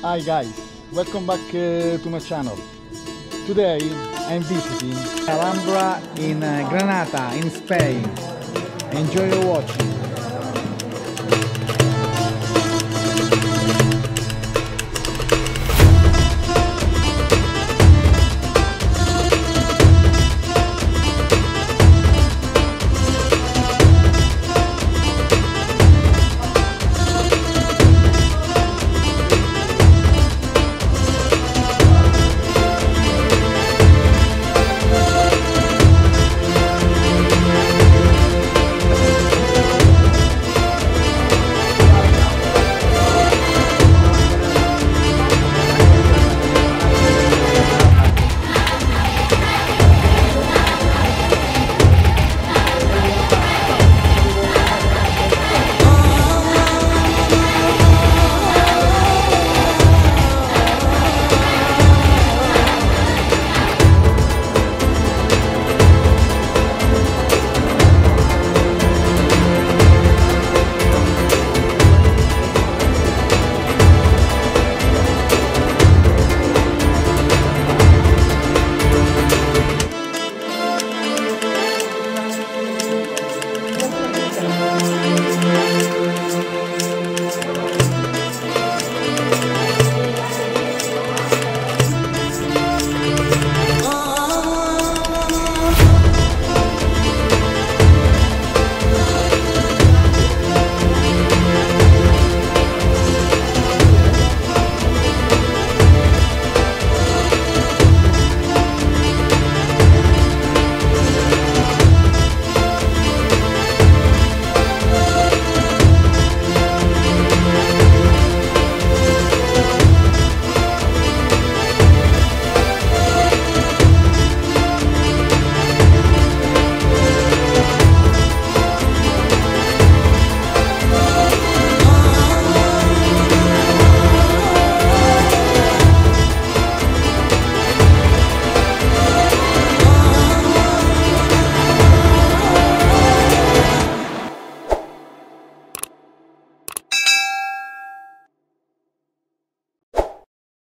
Hi guys, welcome back uh, to my channel. Today I'm visiting Alhambra in uh, Granada in Spain. Enjoy your watching.